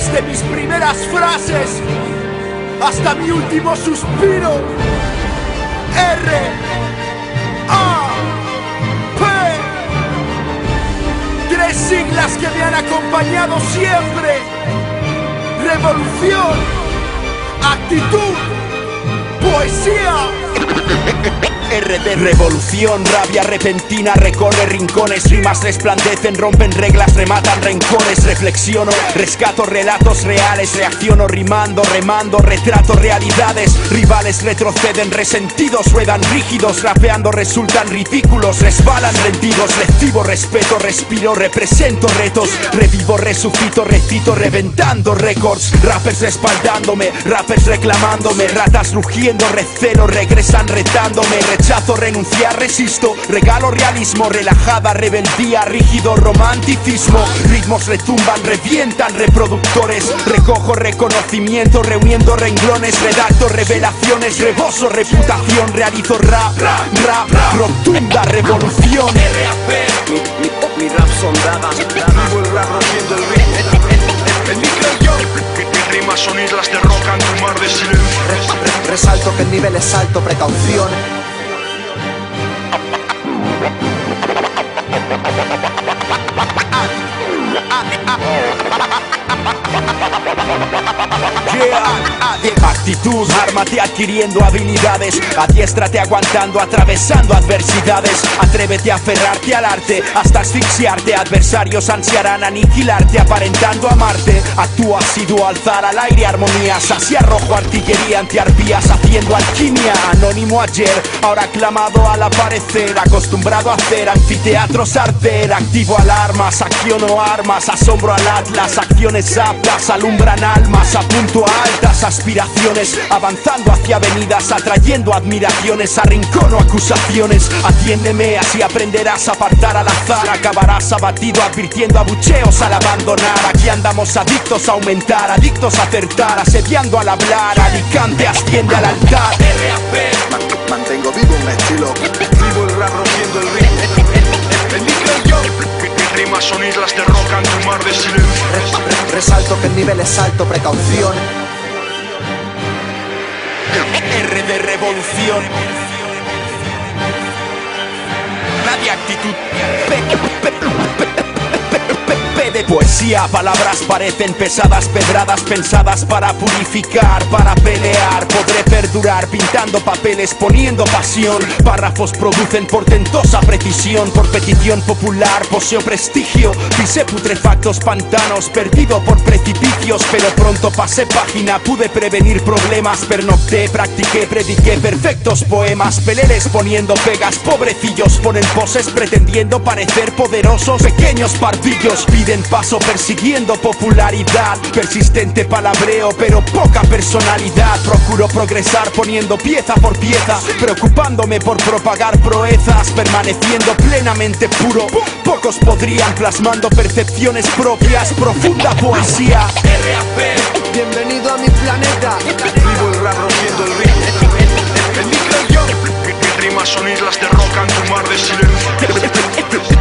Desde mis primeras frases hasta mi último suspiro. R A P Tres siglas que me han acompañado siempre. Revolución, actitud, poesía. RD Revolución, rabia repentina recorre rincones Rimas resplandecen, rompen reglas, rematan rencores Reflexiono, rescato relatos reales Reacciono rimando, remando, retrato realidades Rivales retroceden, resentidos, ruedan rígidos Rapeando resultan ridículos, resbalan rendidos Recibo respeto, respiro, represento retos Revivo, resucito, recito, reventando récords Rappers respaldándome, rappers reclamándome Ratas rugiendo, recelo, regresan retándome Rechazo, renunciar, resisto. Regalo realismo, relajada rebeldía Rígido romanticismo. Ritmos retumban, revientan reproductores. Recojo reconocimiento, reuniendo renglones Redacto revelaciones, reboso reputación Realizo rap, rap, rap, rotunda revolución. Mi, mi, mi rap el rap rompiendo el ritmo. El rimas son islas de roca en tu mar de silencio. Re- re- Resalto que el nivel es alto, precaución. Yeah. Actitud, ármate adquiriendo habilidades. Adiéstrate aguantando, atravesando adversidades. Atrévete a aferrarte al arte Hasta asfixiarte. Adversarios ansiarán aniquilarte Aparentando amarte. Actúa asiduo, alzar al aire armonías. Así arrojo artillería antiarpías Haciendo alquimia. Anónimo ayer, ahora clamado al aparecer. Acostumbrado a hacer anfiteatros arder. Activo alarmas, acciono armas Asombro al atlas, acciones aptas Alumbran almas, apunto a altas aspiraciones Avanzando hacia avenidas, atrayendo admiraciones Arrincono acusaciones. Atiéndeme, así aprenderás a apartar al azar. Acabarás abatido advirtiendo abucheos al abandonar. Aquí andamos adictos a aumentar, adictos a acertar Asediando al hablar, Alicante asciende al altar. Man- mantengo vivo un estilo. Vivo el rap nivel es alto, precaución. R de revolución Nadie actitud poesía Palabras parecen pesadas pedradas pensadas para purificar Para pelear. Podré perdurar pintando papeles poniendo pasión. Párrafos producen portentosa precisión Por petición popular poseo prestigio. Pisé putrefactos pantanos Perdido por precipicios Pero pronto pasé página Pude prevenir problemas Pernocté, practiqué, prediqué perfectos poemas. Peleles poniendo pegas Pobrecillos ponen poses pretendiendo parecer poderosos Pequeños pardillos piden paso persiguiendo popularidad Persistente palabreo pero poca personalidad. Procuro progresar poniendo pieza por pieza Preocupándome por propagar proezas Permaneciendo plenamente puro. Pocos podrían plasmando percepciones propias Profunda poesía. Bienvenido a mi planeta. Vivo el rap rompiendo el ritmo. El micro y yo. Mis rimas son islas de roca en tu mar de silencio